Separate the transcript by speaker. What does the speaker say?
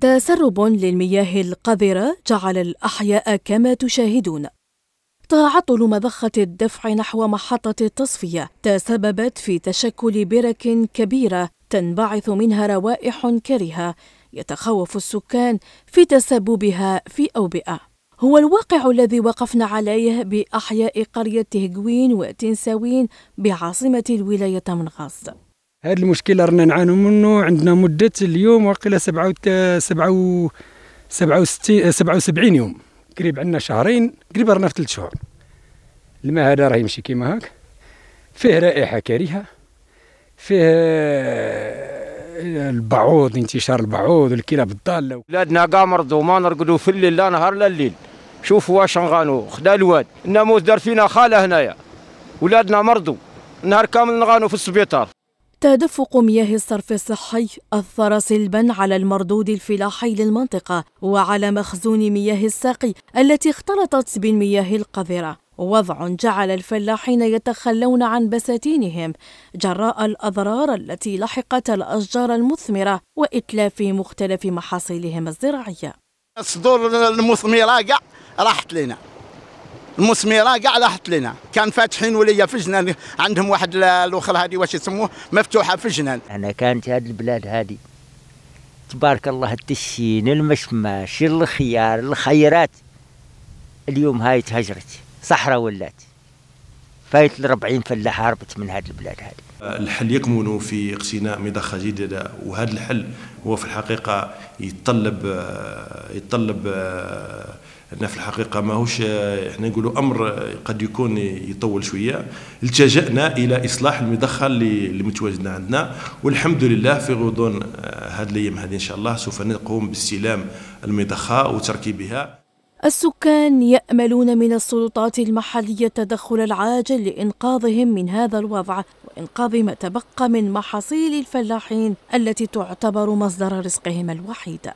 Speaker 1: تسرب للمياه القذرة جعل الأحياء كما تشاهدون. تعطل مضخة الدفع نحو محطة التصفية. تسببت في تشكل برك كبيرة تنبعث منها روائح كريهة يتخوف السكان في تسببها في أوبئة. هو الواقع الذي وقفنا عليه بأحياء قرية تهجوين وتنساوين بعاصمة الولاية منغاص
Speaker 2: هذا المشكل رانا نعانوا منه عندنا مدة اليوم واقيلا سبعة سبعة سبعة وستين سبعة وسبعين يوم. قريب عندنا شهرين قريب رانا في ثلاث شهور. الماء هذا راه يمشي كيما هاك. فيه رائحة كريهة فيه البعوض انتشار البعوض والكلاب الضالة
Speaker 3: ولادنا كاع مرضوا ما نرقدوا في الليل لا نهار لا الليل. شوفوا واش نغانوا خدا الواد. الناموس دار فينا خالة هنايا. ولادنا مرضوا. نهار كامل نغانوا في السبيطار.
Speaker 1: تدفق مياه الصرف الصحي أثر سلبا على المردود الفلاحي للمنطقة وعلى مخزون مياه الساقي التي اختلطت بالمياه القذرة. وضع جعل الفلاحين يتخلون عن بساتينهم جراء الأضرار التي لحقت الأشجار المثمرة وإتلاف مختلف محاصيلهم الزراعية.
Speaker 4: صدور المثمرة راحت لنا. المثمره كاع راحت لنا. كان فاتحين وليا في جنان عندهم واحد الأخر هذه واش يسموه؟ مفتوحة في جنان
Speaker 5: أنا كانت هذه البلاد هذه تبارك الله التشين المشماش الخيار الخيرات. اليوم هاي تهجرت. صحراء ولات. فايت ل 40 فلاح هربت من هذه البلاد هذه
Speaker 6: الحل يكمن في اقتناء مضخه جديدة. وهذا الحل هو في الحقيقة يتطلب يتطلب أن في الحقيقة ماهوش إحنا نقولوا أمر قد يكون يطول شوية. التجأنا إلى إصلاح المضخه اللي, متواجده عندنا والحمد لله في غضون هذه الأيام هذه إن شاء الله سوف نقوم باستلام المضخه وتركيبها.
Speaker 1: السكان يأملون من السلطات المحلية التدخل العاجل لإنقاذهم من هذا الوضع وإنقاذ ما تبقى من محاصيل الفلاحين التي تعتبر مصدر رزقهم الوحيد.